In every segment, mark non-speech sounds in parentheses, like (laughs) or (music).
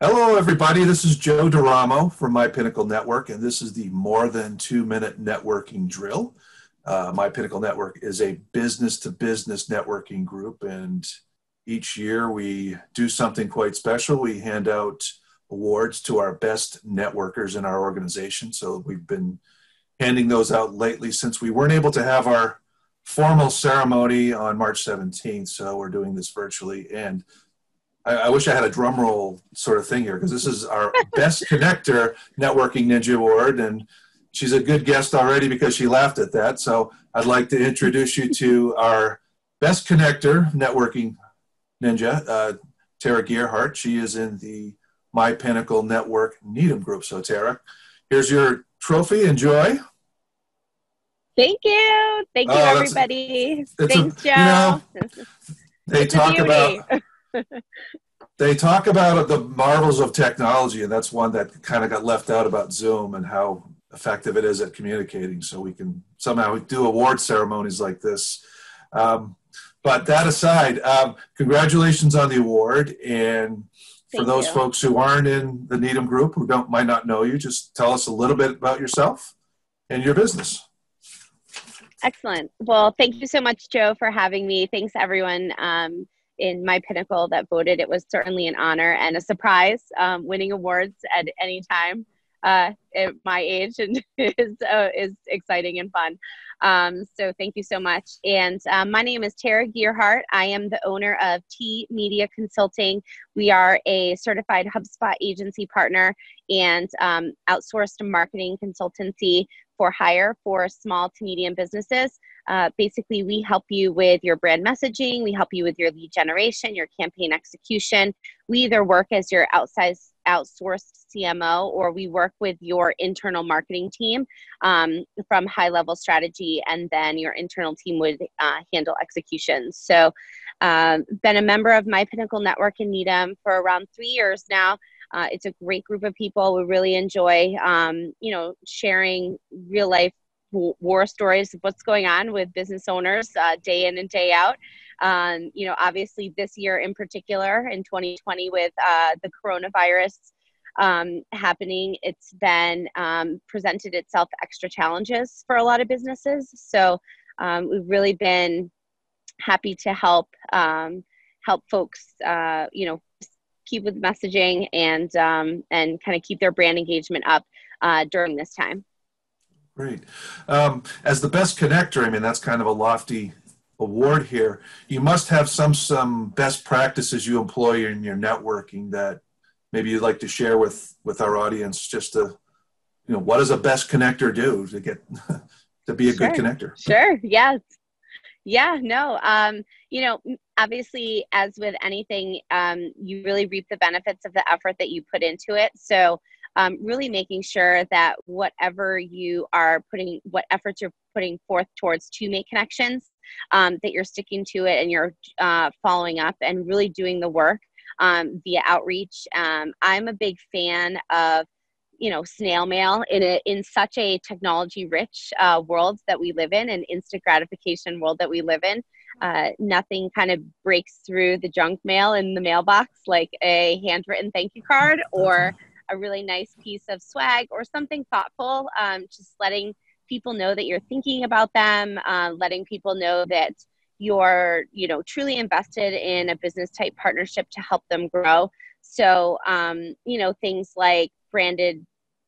Hello, everybody. This is Joe DeRamo from My Pinnacle Network, and this is the More Than Two Minute Networking Drill. Uh, My Pinnacle Network is a business to business networking group, and each year we do something quite special. We hand out awards to our best networkers in our organization. So we've been handing those out lately since we weren't able to have our formal ceremony on March 17th. So we're doing this virtually. And I, I wish I had a drum roll sort of thing here because this is our (laughs) best connector networking ninja award, and she's a good guest already because she laughed at that. So I'd like to introduce you to our best connector networking ninja, uh, Tara Gearhart. She is in the My Pinnacle Network Needham group. So Tara, here's your trophy. Enjoy. Thank you. Thank you, oh, everybody. Thanks, a, Joe. You know, they talk about (laughs) they talk about the marvels of technology, and that's one that kind of got left out about Zoom and how effective it is at communicating. So we can somehow do award ceremonies like this. Um, but that aside, um, congratulations on the award. And for those you. folks who aren't in the Needham group, who don't might not know you, just tell us a little bit about yourself and your business. Excellent. Well, thank you so much, Joe, for having me. Thanks, everyone. Um, in my pinnacle that voted. It was certainly an honor and a surprise um, winning awards at any time uh, at my age and (laughs) is, uh, is exciting and fun. Um, so thank you so much. And um, my name is Tara Gearhart. I am the owner of tMedia Consulting. We are a certified HubSpot agency partner and um, outsourced marketing consultancy for hire for small to medium businesses. Uh, basically, we help you with your brand messaging, we help you with your lead generation, your campaign execution. We either work as your outsized outsourced CMO or we work with your internal marketing team um, from high level strategy, and then your internal team would uh, handle execution. So, um, been a member of My Pinnacle Network in Needham for around three years now. Uh, it's a great group of people. We really enjoy, um, you know, sharing real life war stories of what's going on with business owners uh, day in and day out. Um, you know, obviously this year in particular, in 2020, with uh, the coronavirus um, happening, it's then um, presented itself extra challenges for a lot of businesses. So um, we've really been happy to help um, help folks, uh, you know, keep with messaging and um, and kind of keep their brand engagement up uh, during this time. Great. Um, as the best connector, I mean that's kind of a lofty award here. You must have some some best practices you employ in your networking that maybe you'd like to share with with our audience. Just to you know, what does a best connector do to get (laughs) to be a sure. good connector? Sure. Yes. Yeah, no. Um, you know, obviously, as with anything, um, you really reap the benefits of the effort that you put into it. So, um, really making sure that whatever you are putting, what efforts you're putting forth towards to make connections, um, that you're sticking to it and you're uh, following up and really doing the work um, via outreach. Um, I'm a big fan of you know snail mail in a in such a technology rich uh, world that we live in an instant gratification world that we live in uh, nothing kind of breaks through the junk mail in the mailbox like a handwritten thank you card or a really nice piece of swag or something thoughtful um, just letting people know that you're thinking about them uh, letting people know that you're you know truly invested in a business type partnership to help them grow. So um, you know things like branded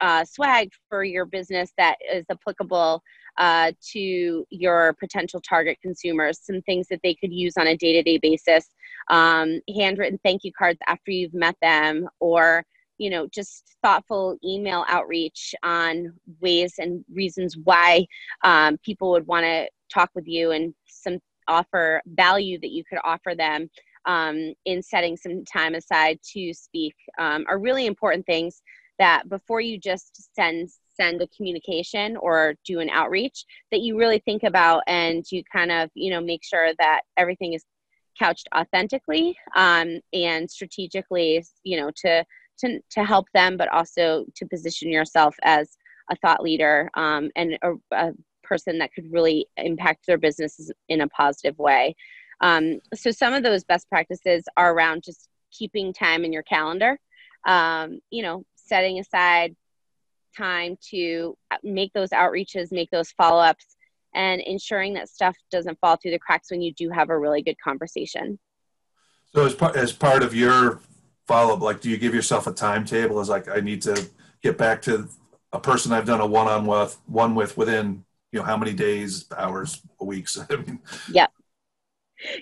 uh, swag for your business that is applicable uh, to your potential target consumers, some things that they could use on a day to day basis, um, handwritten thank you cards after you've met them, or you know, just thoughtful email outreach on ways and reasons why um, people would want to talk with you and some offer value that you could offer them um, in setting some time aside to speak um, are really important things that before you just send send a communication or do an outreach that you really think about and you kind of you know make sure that everything is couched authentically um, and strategically you know to to to help them but also to position yourself as a thought leader um, and a, a, person that could really impact their businesses in a positive way. Um, so some of those best practices are around just keeping time in your calendar. Um, you know, setting aside time to uh, make those outreaches, make those follow ups, and ensuring that stuff doesn't fall through the cracks when you do have a really good conversation. So, as part as part of your follow up, like, do you give yourself a timetable? Is like, I need to get back to a person I've done a one on with one with within you know how many days, hours, weeks? (laughs) I mean, yeah,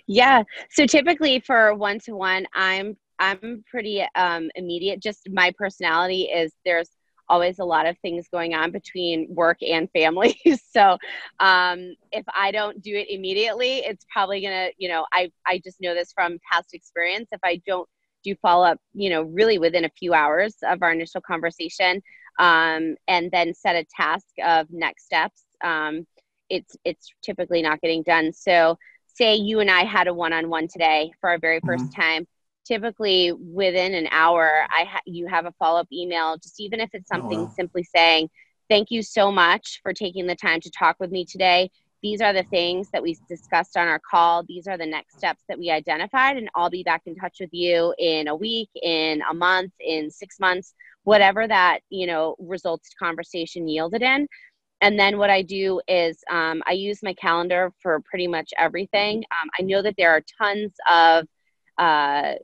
yeah. So typically for one to one, I'm I'm pretty um, immediate. Just my personality is there's always a lot of things going on between work and family. (laughs) so um, if I don't do it immediately, it's probably gonna, you know, I I just know this from past experience. If I don't do follow up, you know, really within a few hours of our initial conversation, um, and then set a task of next steps, um, it's it's typically not getting done. So say you and I had a one on one today for our very 1st mm-hmm. time typically within an hour i ha- you have a follow-up email just even if it's oh, something oh, wow. simply saying thank you so much for taking the time to talk with me today these are the things that we discussed on our call these are the next steps that we identified and i'll be back in touch with you in a week in a month in six months whatever that you know results conversation yielded in and then what i do is um, i use my calendar for pretty much everything um, i know that there are tons of uh,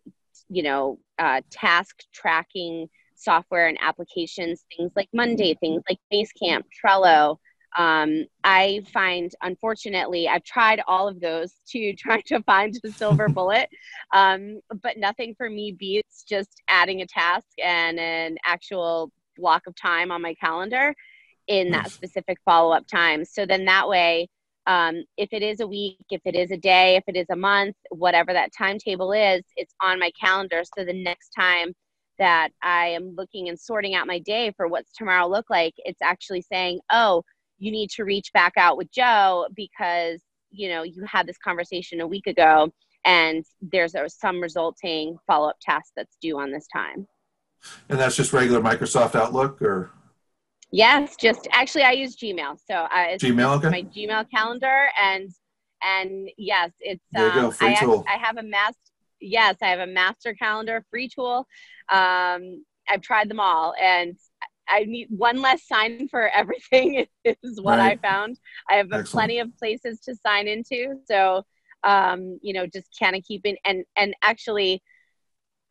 you know, uh, task tracking software and applications, things like Monday, things like Basecamp, Trello. Um, I find, unfortunately, I've tried all of those to (laughs) try to find a silver (laughs) bullet, um, but nothing for me beats just adding a task and an actual block of time on my calendar in that specific follow up time. So then that way, um, if it is a week, if it is a day, if it is a month, whatever that timetable is, it's on my calendar. So the next time that I am looking and sorting out my day for what's tomorrow look like, it's actually saying, oh, you need to reach back out with Joe because you know you had this conversation a week ago and there's a, some resulting follow-up task that's due on this time. And that's just regular Microsoft Outlook or Yes, just actually, I use Gmail. So uh, it's Gmail, okay. my Gmail calendar, and and yes, it's there you go, um, free I, tool. I have a master. Yes, I have a master calendar, free tool. Um, I've tried them all, and I need one less sign for everything. (laughs) is what right. I found. I have Excellent. plenty of places to sign into, so um, you know, just kind of keeping and and actually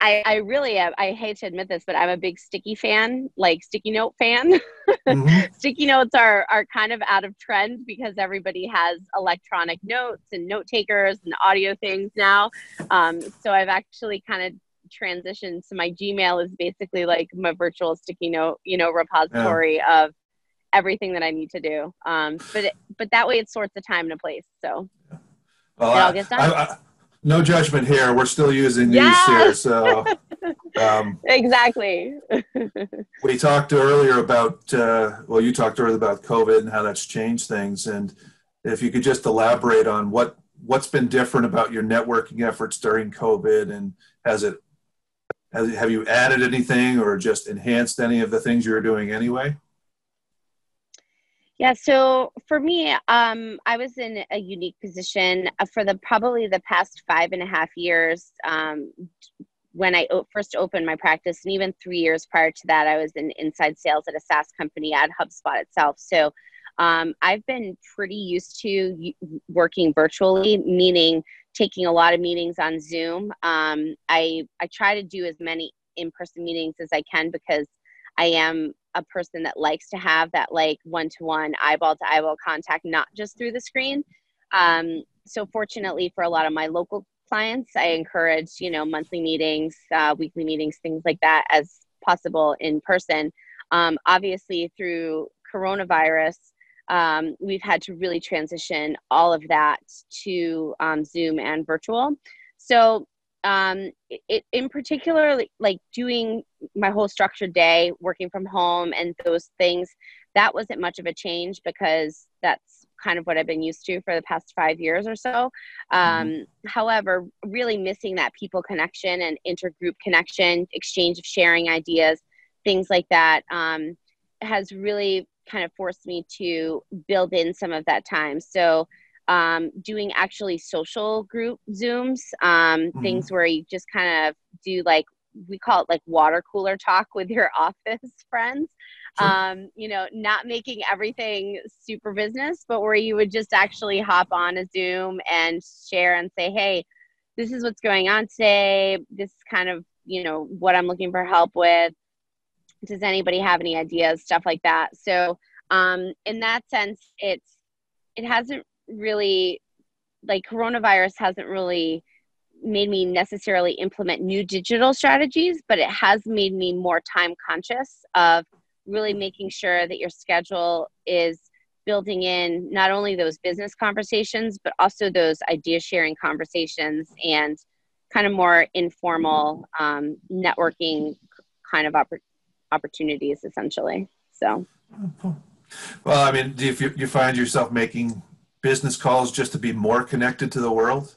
I, I really am. I hate to admit this, but I'm a big sticky fan, like sticky note fan. (laughs) Mm-hmm. sticky notes are, are kind of out of trend because everybody has electronic notes and note takers and audio things now. Um, so I've actually kind of transitioned. So my Gmail is basically like my virtual sticky note, you know, repository yeah. of everything that I need to do. Um, but it, but that way it sorts the time and a place. So well, it all gets done. I, I, no judgment here. We're still using these here. So (laughs) um, exactly. (laughs) we talked earlier about uh, well, you talked earlier about COVID and how that's changed things, and if you could just elaborate on what what's been different about your networking efforts during COVID, and has it have you added anything or just enhanced any of the things you were doing anyway? Yeah, so for me, um, I was in a unique position uh, for the probably the past five and a half years um, when I first opened my practice, and even three years prior to that, I was in inside sales at a SaaS company at HubSpot itself. So um, I've been pretty used to working virtually, meaning taking a lot of meetings on Zoom. Um, I I try to do as many in person meetings as I can because I am a person that likes to have that like one to one eyeball to eyeball contact, not just through the screen. Um, so fortunately for a lot of my local clients, I encourage, you know, monthly meetings, uh, weekly meetings, things like that as possible in person. Um, obviously through coronavirus, um, we've had to really transition all of that to um, Zoom and virtual. So um, it, in particular, like doing my whole structured day, working from home, and those things, that wasn't much of a change because that's kind of what I've been used to for the past five years or so. Um, mm-hmm. However, really missing that people connection and intergroup connection, exchange of sharing ideas, things like that, um, has really kind of forced me to build in some of that time. So um, doing actually social group Zooms, um, mm-hmm. things where you just kind of do like we call it like water cooler talk (laughs) with your office friends. Sure. Um, you know, not making everything super business, but where you would just actually hop on a Zoom and share and say, hey, this is what's going on today. This is kind of, you know, what I'm looking for help with. Does anybody have any ideas? Stuff like that. So, um, in that sense, it's, it hasn't really, like, coronavirus hasn't really made me necessarily implement new digital strategies, but it has made me more time conscious of really making sure that your schedule is building in not only those business conversations, but also those idea sharing conversations and kind of more informal um, networking kind of oppor- opportunities, essentially. So, well, I mean, do you, you find yourself making business calls just to be more connected to the world?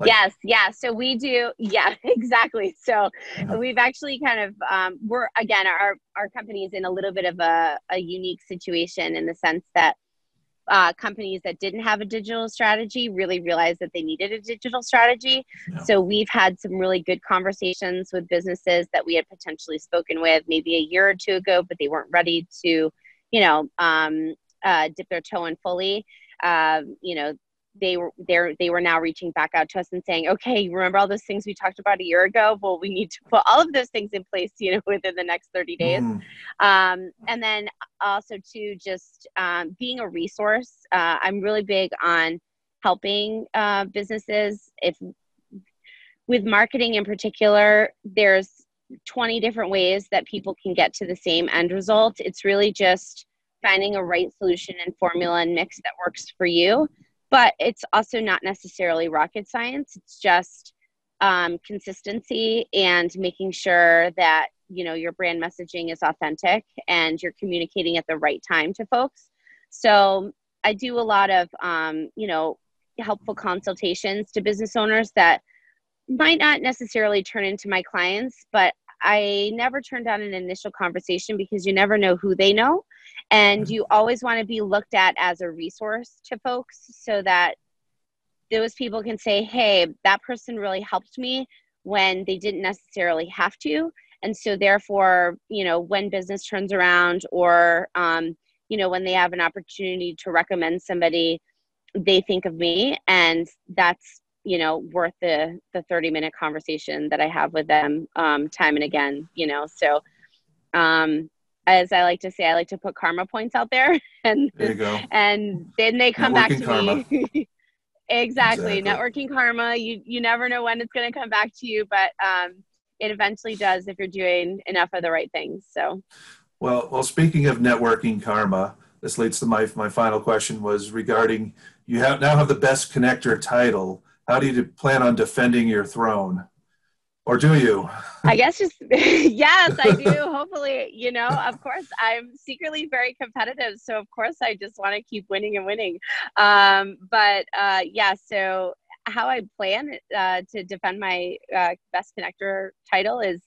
Like, yes, yeah. So we do, yeah, (laughs) exactly. So yeah. we've actually kind of um, we're again our our company is in a little bit of a, a unique situation in the sense that uh, companies that didn't have a digital strategy really realized that they needed a digital strategy. Yeah. So we've had some really good conversations with businesses that we had potentially spoken with maybe a year or two ago, but they weren't ready to, you know, um, uh, dip their toe in fully. Uh, you know, they were there they were now reaching back out to us and saying okay remember all those things we talked about a year ago? Well we need to (laughs) put all of those things in place you know (laughs) within the next 30 days. Mm. um, and then also to just um, being a resource uh, i'm really big on helping uh, businesses. If with marketing in particular there's 20 different ways that people can get to the same end result. It's really just finding a right solution and formula and mix that works for you but it's also not necessarily rocket science it's just um, consistency and making sure that you know your brand messaging is authentic and you're communicating at the right time to folks so i do a lot of um, you know helpful consultations to business owners that might not necessarily turn into my clients but I never turn down an initial conversation because you never know who they know. And you always want to be looked at as a resource to folks so that those people can say, hey, that person really helped me when they didn't necessarily have to. And so, therefore, you know, when business turns around or, um, you know, when they have an opportunity to recommend somebody, they think of me. And that's you know worth the the 30 minute conversation that i have with them um, time and again you know so um, as i like to say i like to put karma points out there (laughs) and there you go. and then they come back to karma. me (laughs) exactly. exactly networking karma you you never know when it's going to come back to you but um, it eventually does if you're doing enough of the right things so well well speaking of networking karma this leads to my my final question was regarding you have now have the best connector title how do you plan on defending your throne? Or do you? I guess just, (laughs) yes, I do. (laughs) Hopefully, you know, of course, I'm secretly very competitive. So, of course, I just want to keep winning and winning. Um, but uh, yeah, so how I plan uh, to defend my uh, best connector title is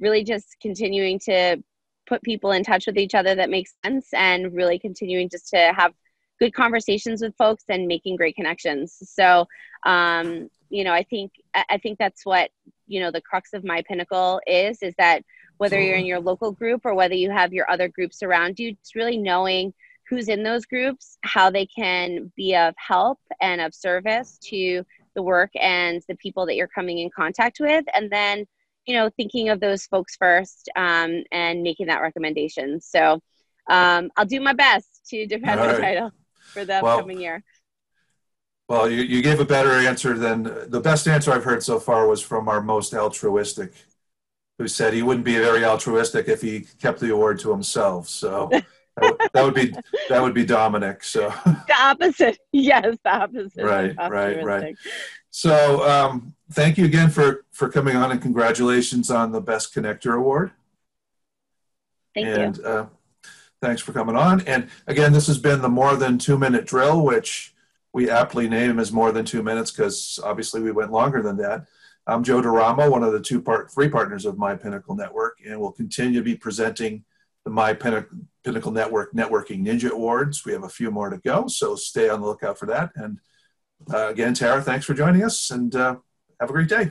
really just continuing to put people in touch with each other that makes sense and really continuing just to have good conversations with folks and making great connections. So, um, you know, I think I think that's what you know the crux of my pinnacle is is that whether you're in your local group or whether you have your other groups around you, it's really knowing who's in those groups, how they can be of help and of service to the work and the people that you're coming in contact with, and then you know thinking of those folks first um, and making that recommendation. So um, I'll do my best to defend right. the title for the well, upcoming year? Well, you, you gave a better answer than the best answer I've heard so far was from our most altruistic, who said he wouldn't be very altruistic if he kept the award to himself. So that, would be that would be Dominic. So (laughs) the opposite, yes, the opposite. Right, right, right. So um, thank you again for for coming on and congratulations on the Best Connector Award. Thank and, you. Uh, Thanks for coming on. And again, this has been the more than two minute drill, which we aptly name as more than two minutes because obviously we went longer than that. I'm Joe Durama, one of the two part three partners of My Pinnacle Network, and we'll continue to be presenting the My Pin- Pinnacle Network Networking Ninja Awards. We have a few more to go, so stay on the lookout for that. And uh, again, Tara, thanks for joining us, and uh, have a great day.